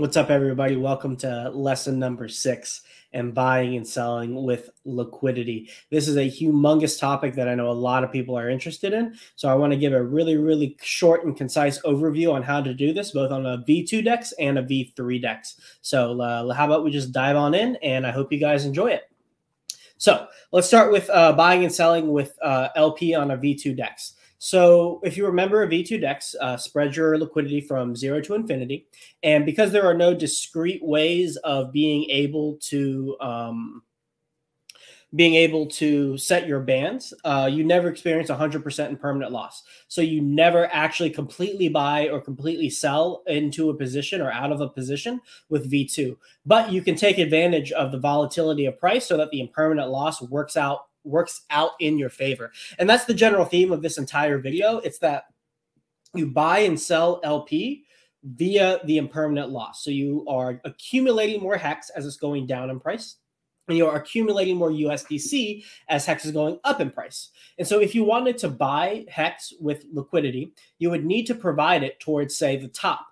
What's up, everybody? Welcome to lesson number six and buying and selling with liquidity. This is a humongous topic that I know a lot of people are interested in. So I want to give a really, really short and concise overview on how to do this, both on a V2 DEX and a V3 DEX. So uh, how about we just dive on in and I hope you guys enjoy it. So let's start with uh, buying and selling with uh, LP on a V2 DEX. So if you remember, a V2 DEX uh, spreads your liquidity from zero to infinity. And because there are no discrete ways of being able to um, being able to set your bands, uh, you never experience 100% impermanent loss. So you never actually completely buy or completely sell into a position or out of a position with V2. But you can take advantage of the volatility of price so that the impermanent loss works out works out in your favor. And that's the general theme of this entire video. It's that you buy and sell LP via the impermanent loss. So you are accumulating more hex as it's going down in price. And you are accumulating more USDC as hex is going up in price. And so if you wanted to buy hex with liquidity, you would need to provide it towards, say, the top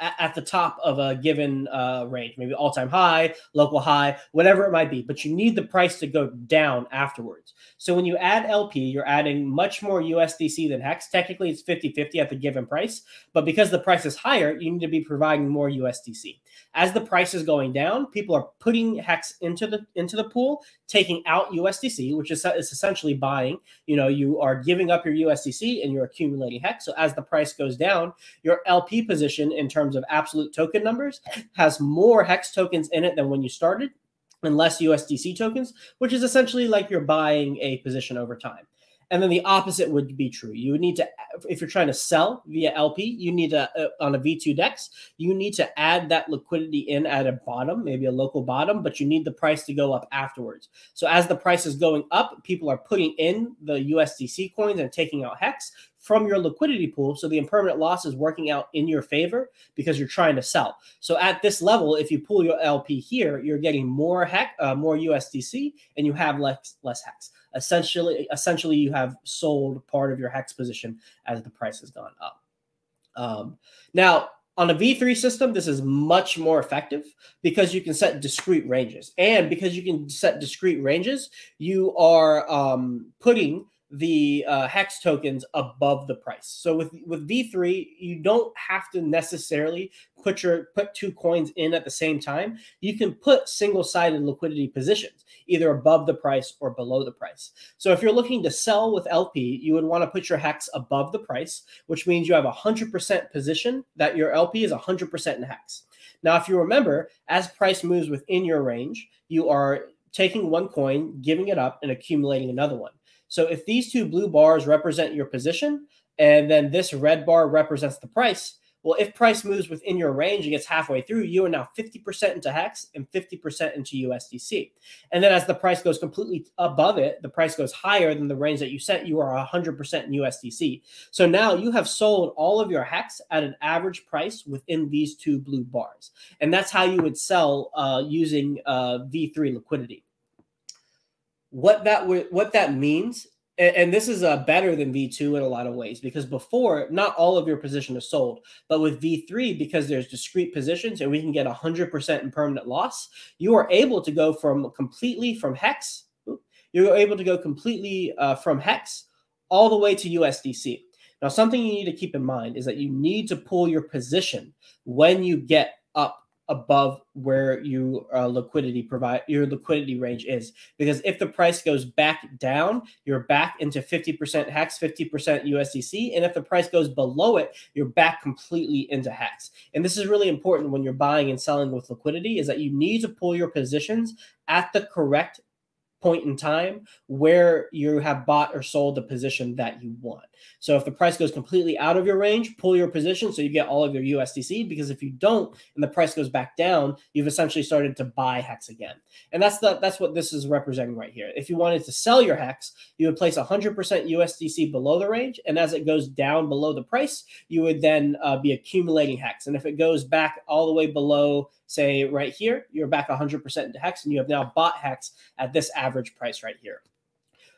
at the top of a given uh, range, maybe all time high, local high, whatever it might be. But you need the price to go down afterwards. So when you add LP, you're adding much more USDC than Hex. Technically, it's 50 50 at the given price. But because the price is higher, you need to be providing more USDC. As the price is going down, people are putting Hex into the into the pool, taking out USDC, which is, is essentially buying. You know, you are giving up your USDC and you're accumulating Hex. So as the price goes down, your LP position in terms of absolute token numbers has more Hex tokens in it than when you started and less USDC tokens, which is essentially like you're buying a position over time. And then the opposite would be true. You would need to, if you're trying to sell via LP, you need to, uh, on a V2 DEX, you need to add that liquidity in at a bottom, maybe a local bottom, but you need the price to go up afterwards. So as the price is going up, people are putting in the USDC coins and taking out HEX from your liquidity pool. So the impermanent loss is working out in your favor because you're trying to sell. So at this level, if you pull your LP here, you're getting more hex, uh, more USDC, and you have less less hex. Essentially, essentially, you have sold part of your hex position as the price has gone up. Um, now, on a V3 system, this is much more effective because you can set discrete ranges. And because you can set discrete ranges, you are um, putting the uh, hex tokens above the price. So with with V3, you don't have to necessarily put your put two coins in at the same time. You can put single-sided liquidity positions either above the price or below the price. So if you're looking to sell with LP, you would want to put your hex above the price, which means you have a 100% position that your LP is a 100% in hex. Now, if you remember, as price moves within your range, you are taking one coin, giving it up, and accumulating another one. So if these two blue bars represent your position and then this red bar represents the price, well, if price moves within your range and gets halfway through, you are now 50% into Hex and 50% into USDC. And then as the price goes completely above it, the price goes higher than the range that you set, you are 100% in USDC. So now you have sold all of your Hex at an average price within these two blue bars. And that's how you would sell uh, using uh, V3 liquidity what that what that means and, this is uh, better than v2 in a lot of ways because before not all of your position is sold but with v3 because there's discrete positions and we can get 100% impermanent loss you are able to go from completely from hex you're able to go completely uh, from hex all the way to usdc now something you need to keep in mind is that you need to pull your position when you get up above where you uh, liquidity provide your liquidity range is. Because if the price goes back down you're back into 50% hex 50% usdc and if the price goes below it you're back completely into hex and this is really important when you're buying and selling with liquidity is that you need to pull your positions at the correct point in time where you have bought or sold the position that you want. So if the price goes completely out of your range, pull your position so you get all of your USDC because if you don't and the price goes back down, you've essentially started to buy hex again. And that's the that's what this is representing right here. If you wanted to sell your hex, you would place 100% USDC below the range and as it goes down below the price, you would then uh, be accumulating hex. And if it goes back all the way below say right here, you're back 100% into Hex and you have now bought Hex at this average price right here.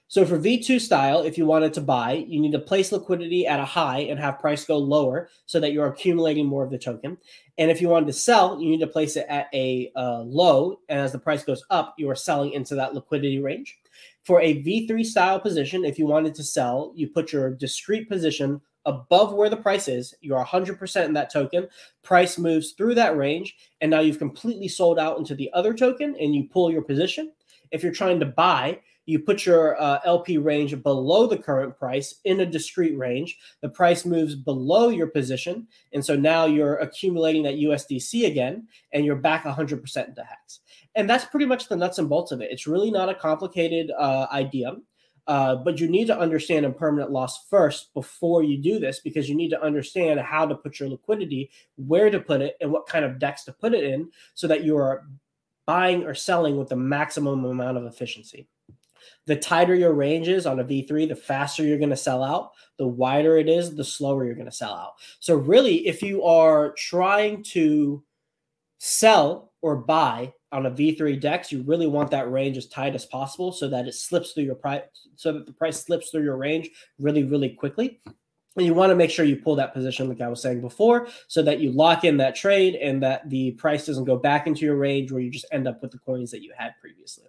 So for V2 style, if you wanted to buy, you need to place liquidity at a high and have price go lower so that you're accumulating more of the token. And if you wanted to sell, you need to place it at a uh, low. And as the price goes up, you are selling into that liquidity range. For a V3 style position, if you wanted to sell, you put your discrete position above where the price is. You're 100% in that token. Price moves through that range. And now you've completely sold out into the other token and you pull your position. If you're trying to buy, you put your uh, LP range below the current price in a discrete range. The price moves below your position. And so now you're accumulating that USDC again, and you're back 100% into Hex. And that's pretty much the nuts and bolts of it. It's really not a complicated uh, idea. Uh, but you need to understand impermanent loss first before you do this because you need to understand how to put your liquidity, where to put it, and what kind of DEX to put it in so that you are buying or selling with the maximum amount of efficiency. The tighter your range is on a V3, the faster you're going to sell out. The wider it is, the slower you're going to sell out. So, really, if you are trying to sell or buy on a V3 DEX, you really want that range as tight as possible so that it slips through your price, so that the price slips through your range really, really quickly. And you want to make sure you pull that position, like I was saying before, so that you lock in that trade and that the price doesn't go back into your range where you just end up with the coins that you had previously.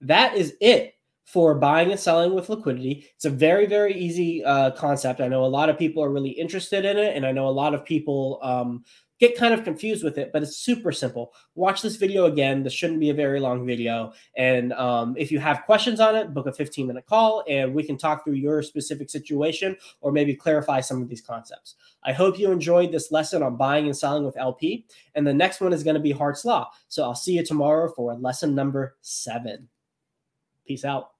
That is it for buying and selling with liquidity. It's a very, very easy uh, concept. I know a lot of people are really interested in it, and I know a lot of people um, get kind of confused with it, but it's super simple. Watch this video again. This shouldn't be a very long video. And um, if you have questions on it, book a 15 minute call and we can talk through your specific situation or maybe clarify some of these concepts. I hope you enjoyed this lesson on buying and selling with LP. And the next one is going to be Heart's Law. So I'll see you tomorrow for lesson number seven. Peace out.